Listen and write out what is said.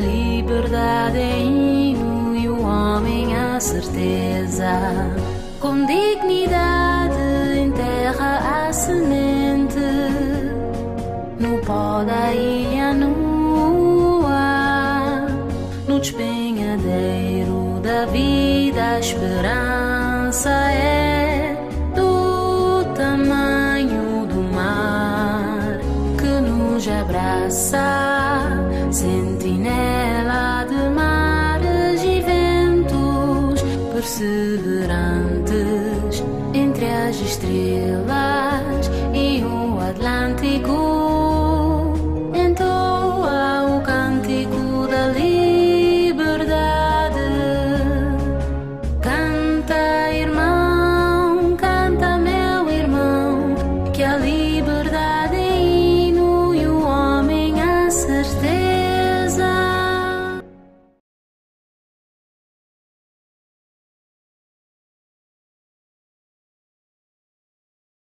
liberdade é hino e o homem a certeza. Com dignidade enterra a semente no pó da ilha nua, no despenhadeiro da vida, a esperança é do tamanho do mar que nos abraça, perseverantes entre as estrelas